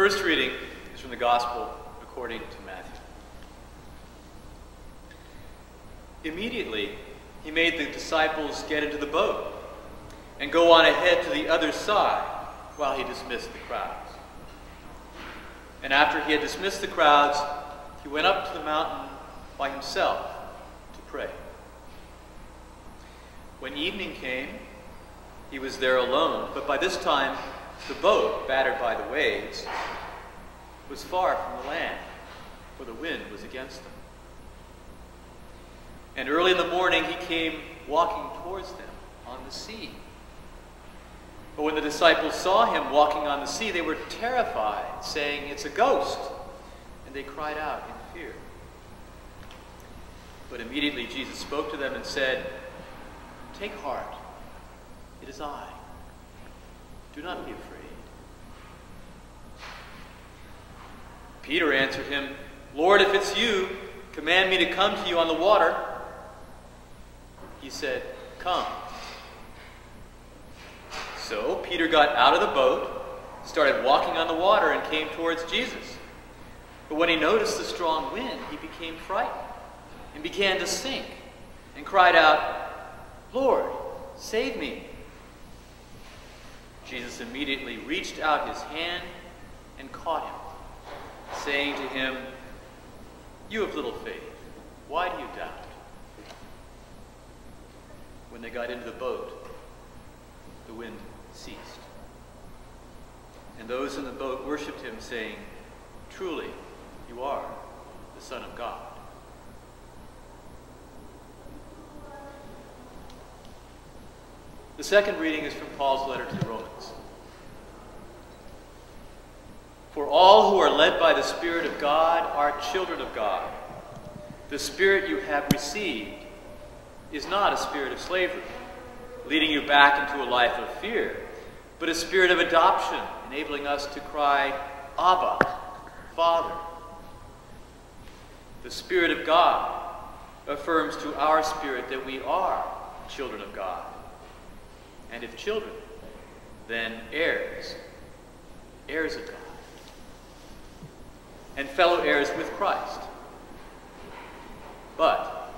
first reading is from the Gospel according to Matthew. Immediately, he made the disciples get into the boat and go on ahead to the other side while he dismissed the crowds. And after he had dismissed the crowds, he went up to the mountain by himself to pray. When evening came, he was there alone, but by this time the boat, battered by the waves, was far from the land, for the wind was against them. And early in the morning he came walking towards them on the sea. But when the disciples saw him walking on the sea, they were terrified, saying, It's a ghost. And they cried out in fear. But immediately Jesus spoke to them and said, Take heart, it is I. Do not be afraid. Peter answered him, Lord, if it's you, command me to come to you on the water. He said, Come. So Peter got out of the boat, started walking on the water, and came towards Jesus. But when he noticed the strong wind, he became frightened and began to sink and cried out, Lord, save me. Jesus immediately reached out his hand and caught him, saying to him, You have little faith. Why do you doubt? When they got into the boat, the wind ceased. And those in the boat worshipped him, saying, Truly, you are the Son of God. The second reading is from Paul's letter to the Romans. For all who are led by the Spirit of God are children of God. The Spirit you have received is not a spirit of slavery, leading you back into a life of fear, but a spirit of adoption, enabling us to cry, Abba, Father. The Spirit of God affirms to our spirit that we are children of God. And if children, then heirs, heirs of God, and fellow heirs with Christ. But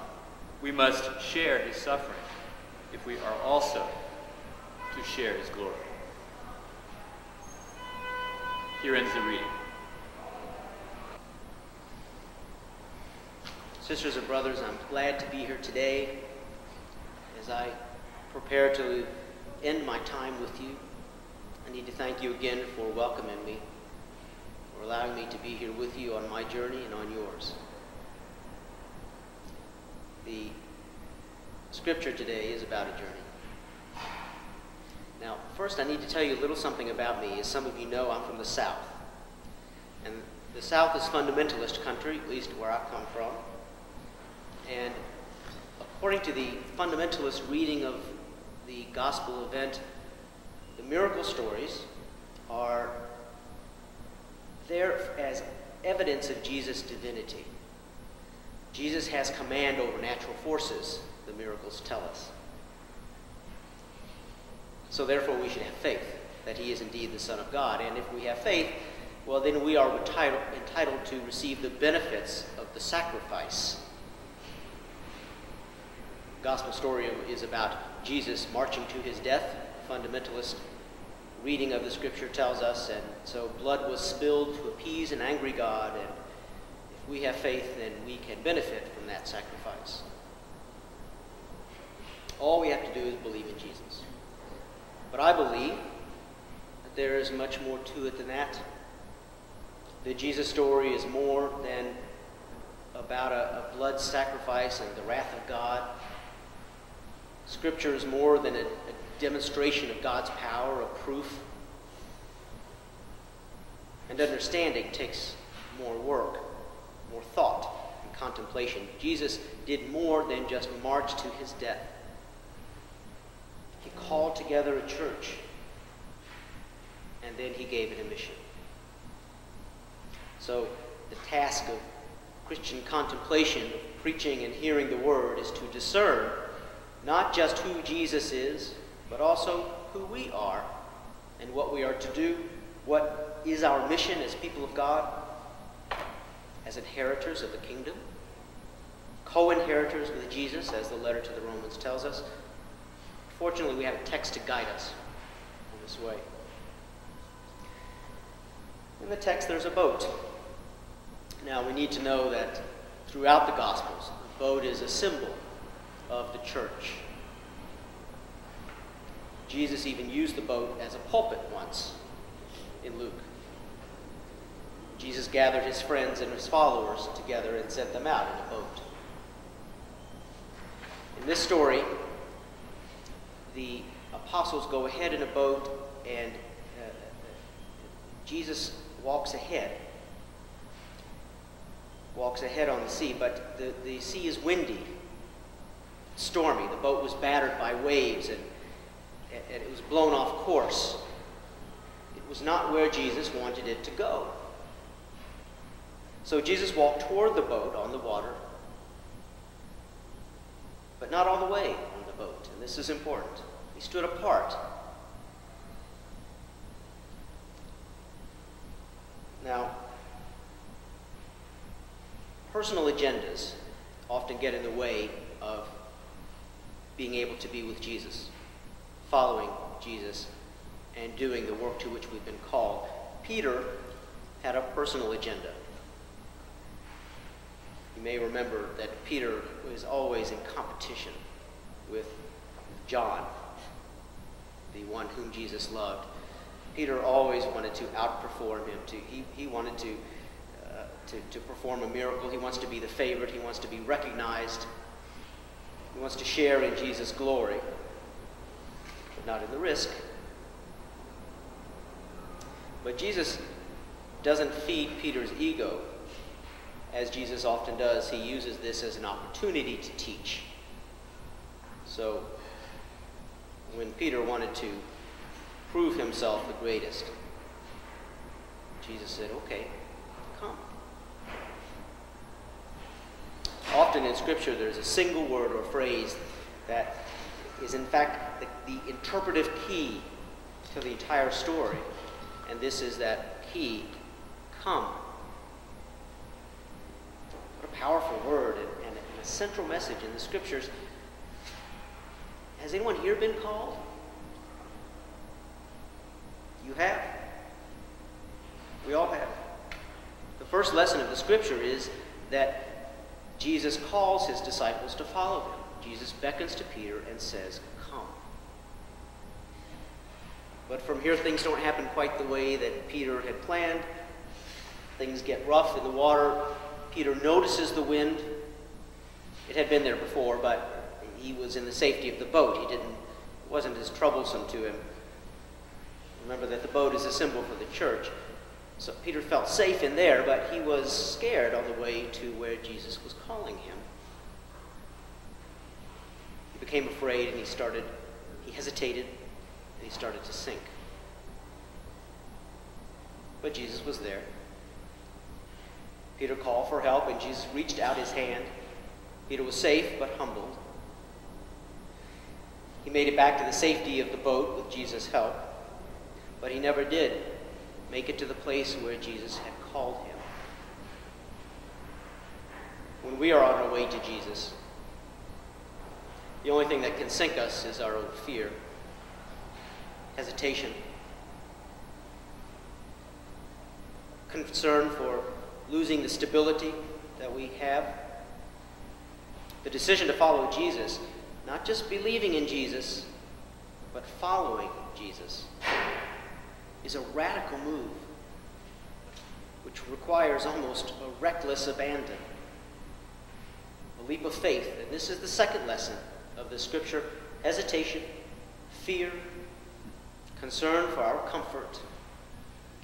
we must share his suffering if we are also to share his glory. Here ends the reading. Sisters and brothers, I'm glad to be here today as I prepare to end my time with you. I need to thank you again for welcoming me, for allowing me to be here with you on my journey and on yours. The scripture today is about a journey. Now, first I need to tell you a little something about me. As some of you know, I'm from the South. And the South is fundamentalist country, at least where I come from. And according to the fundamentalist reading of the gospel event, the miracle stories are there as evidence of Jesus' divinity. Jesus has command over natural forces, the miracles tell us. So therefore we should have faith that he is indeed the Son of God. And if we have faith, well then we are entitled, entitled to receive the benefits of the sacrifice. Gospel story is about Jesus marching to his death, fundamentalist reading of the scripture tells us. And so blood was spilled to appease an angry God. And if we have faith, then we can benefit from that sacrifice. All we have to do is believe in Jesus. But I believe that there is much more to it than that. The Jesus story is more than about a, a blood sacrifice and the wrath of God. Scripture is more than a, a demonstration of God's power, a proof. And understanding takes more work, more thought, and contemplation. Jesus did more than just march to his death. He called together a church, and then he gave it a mission. So the task of Christian contemplation, of preaching and hearing the word, is to discern not just who Jesus is, but also who we are and what we are to do, what is our mission as people of God, as inheritors of the kingdom, co inheritors with Jesus, as the letter to the Romans tells us. Fortunately, we have a text to guide us in this way. In the text, there's a boat. Now, we need to know that throughout the Gospels, the boat is a symbol of the church. Jesus even used the boat as a pulpit once in Luke. Jesus gathered his friends and his followers together and sent them out in a boat. In this story, the apostles go ahead in a boat and uh, Jesus walks ahead. Walks ahead on the sea, but the, the sea is windy, stormy. The boat was battered by waves and, and it was blown off course. It was not where Jesus wanted it to go. So Jesus walked toward the boat on the water, but not all the way on the boat. And this is important. He stood apart. Now, personal agendas often get in the way of being able to be with Jesus, following Jesus, and doing the work to which we've been called. Peter had a personal agenda. You may remember that Peter was always in competition with John, the one whom Jesus loved. Peter always wanted to outperform him. To, he, he wanted to, uh, to, to perform a miracle. He wants to be the favorite. He wants to be recognized. He wants to share in Jesus' glory, not in the risk. But Jesus doesn't feed Peter's ego as Jesus often does, he uses this as an opportunity to teach. So, when Peter wanted to prove himself the greatest, Jesus said, Okay, come. Often in Scripture, there's a single word or phrase that is, in fact, the, the interpretive key to the entire story. And this is that key come What a powerful word and, and, and a central message in the scriptures. Has anyone here been called? You have. We all have. The first lesson of the scripture is that Jesus calls his disciples to follow him. Jesus beckons to Peter and says, Come. But from here, things don't happen quite the way that Peter had planned. Things get rough in the water. Peter notices the wind. It had been there before, but he was in the safety of the boat. He didn't, it wasn't as troublesome to him. Remember that the boat is a symbol for the church. So Peter felt safe in there, but he was scared on the way to where Jesus was calling him. Became afraid and he started, he hesitated, and he started to sink. But Jesus was there. Peter called for help, and Jesus reached out his hand. Peter was safe but humbled. He made it back to the safety of the boat with Jesus' help, but he never did make it to the place where Jesus had called him. When we are on our way to Jesus, the only thing that can sink us is our own fear, hesitation, concern for losing the stability that we have. The decision to follow Jesus, not just believing in Jesus, but following Jesus, is a radical move which requires almost a reckless abandon, a leap of faith. And this is the second lesson of the scripture hesitation, fear, concern for our comfort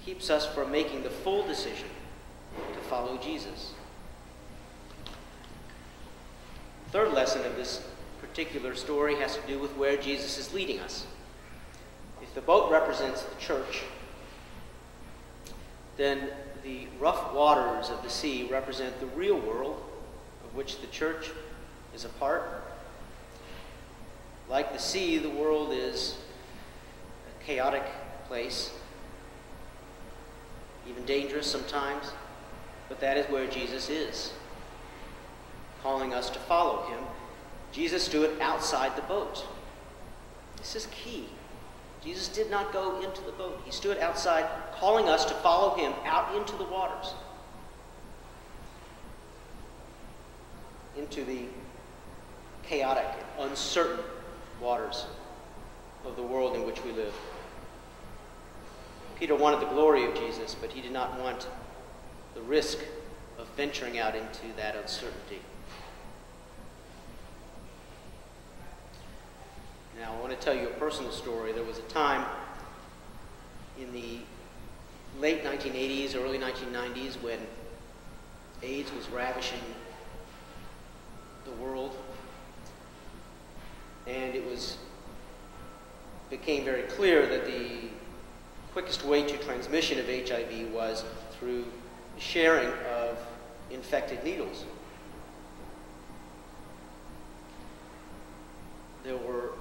keeps us from making the full decision to follow Jesus. Third lesson of this particular story has to do with where Jesus is leading us. If the boat represents the church, then the rough waters of the sea represent the real world of which the church is a part. Like the sea, the world is a chaotic place even dangerous sometimes, but that is where Jesus is, calling us to follow him. Jesus stood outside the boat. This is key. Jesus did not go into the boat. He stood outside, calling us to follow him out into the waters, into the chaotic, uncertain waters of the world in which we live. Peter wanted the glory of Jesus, but he did not want the risk of venturing out into that uncertainty. Now, I want to tell you a personal story. There was a time in the late 1980s, early 1990s, when AIDS was ravishing the world. And it was became very clear that the quickest way to transmission of HIV was through sharing of infected needles. There were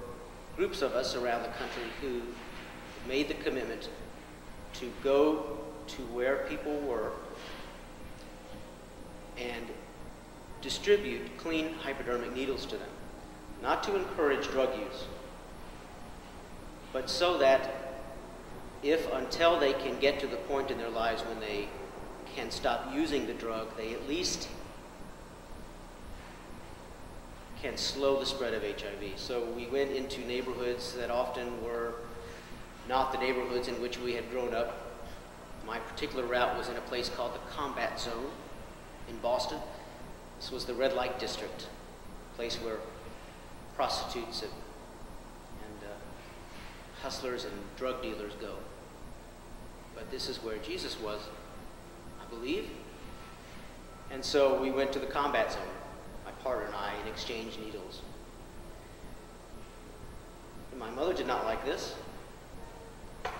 groups of us around the country who made the commitment to go to where people were and distribute clean hypodermic needles to them. Not to encourage drug use, but so that if until they can get to the point in their lives when they can stop using the drug, they at least can slow the spread of HIV. So we went into neighborhoods that often were not the neighborhoods in which we had grown up. My particular route was in a place called the Combat Zone in Boston. This was the red light district, a place where prostitutes and, and uh, hustlers and drug dealers go. But this is where Jesus was, I believe. And so we went to the combat zone, my partner and I, and exchanged needles. And my mother did not like this.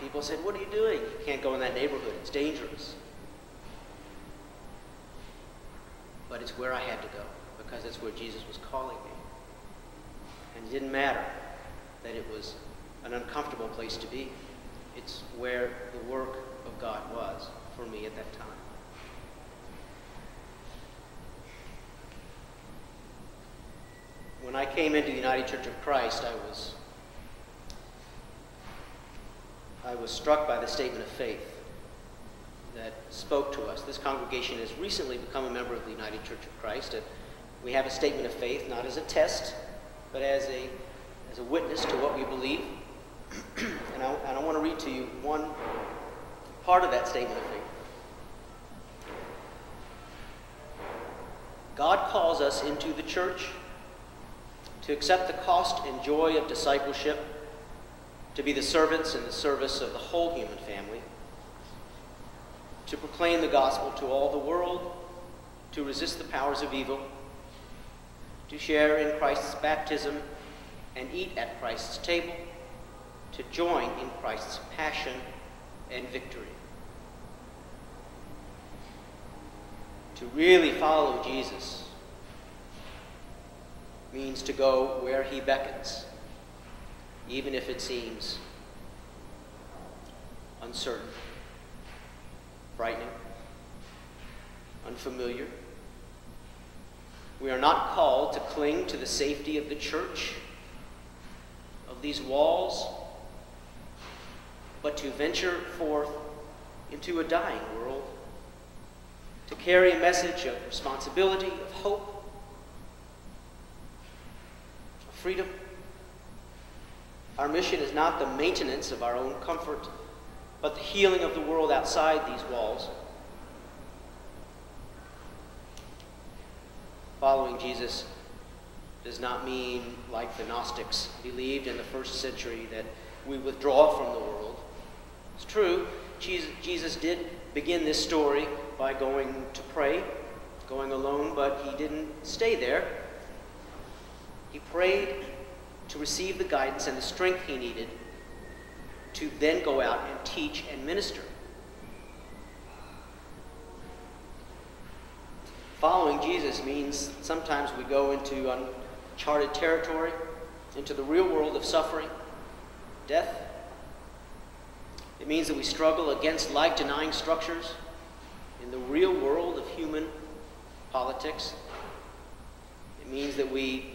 People said, What are you doing? You can't go in that neighborhood, it's dangerous. But it's where I had to go because it's where Jesus was calling me. And it didn't matter that it was an uncomfortable place to be. It's where the work of God was for me at that time. When I came into the United Church of Christ, I was I was struck by the statement of faith that spoke to us. This congregation has recently become a member of the United Church of Christ, and we have a statement of faith not as a test, but as a as a witness to what we believe. and, I, and I want to read to you one part of that statement of faith. God calls us into the church to accept the cost and joy of discipleship, to be the servants in the service of the whole human family, to proclaim the gospel to all the world, to resist the powers of evil, to share in Christ's baptism and eat at Christ's table, to join in Christ's passion and victory. To really follow Jesus means to go where he beckons, even if it seems uncertain, frightening, unfamiliar. We are not called to cling to the safety of the church, of these walls, but to venture forth into a dying world to carry a message of responsibility, of hope, of freedom. Our mission is not the maintenance of our own comfort, but the healing of the world outside these walls. Following Jesus does not mean, like the Gnostics believed in the first century, that we withdraw from the world. It's true, Jesus did begin this story by going to pray, going alone, but he didn't stay there. He prayed to receive the guidance and the strength he needed to then go out and teach and minister. Following Jesus means sometimes we go into uncharted territory, into the real world of suffering, death, It means that we struggle against life denying structures in the real world of human politics. It means that we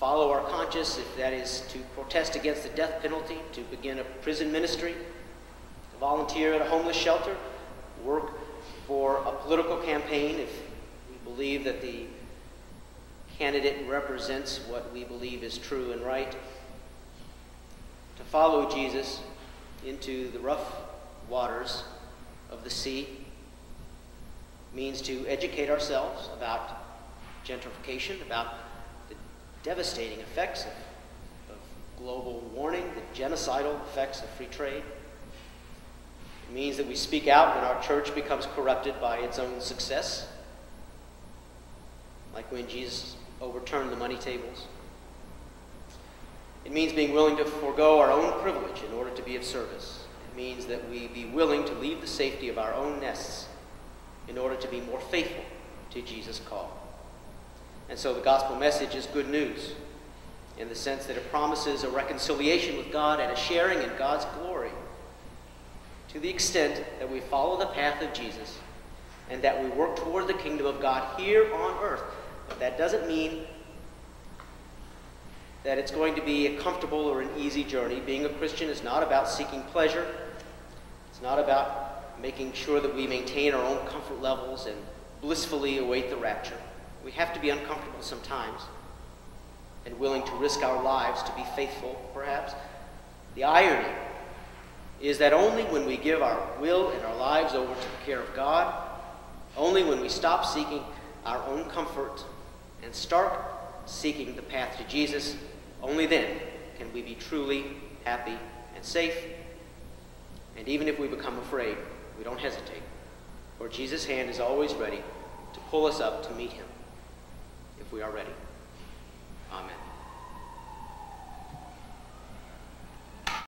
follow our conscience, if that is to protest against the death penalty, to begin a prison ministry, to volunteer at a homeless shelter, work for a political campaign if we believe that the candidate represents what we believe is true and right, to follow Jesus into the rough waters of the sea means to educate ourselves about gentrification, about the devastating effects of, of global warming, the genocidal effects of free trade. It means that we speak out when our church becomes corrupted by its own success, like when Jesus overturned the money tables. It means being willing to forego our own privilege in order to be of service. It means that we be willing to leave the safety of our own nests in order to be more faithful to Jesus' call. And so the gospel message is good news in the sense that it promises a reconciliation with God and a sharing in God's glory to the extent that we follow the path of Jesus and that we work toward the kingdom of God here on earth. But that doesn't mean that it's going to be a comfortable or an easy journey. Being a Christian is not about seeking pleasure. It's not about making sure that we maintain our own comfort levels and blissfully await the rapture. We have to be uncomfortable sometimes and willing to risk our lives to be faithful, perhaps. The irony is that only when we give our will and our lives over to the care of God, only when we stop seeking our own comfort and start seeking the path to Jesus, only then can we be truly happy and safe. And even if we become afraid, we don't hesitate, for Jesus' hand is always ready to pull us up to meet him if we are ready.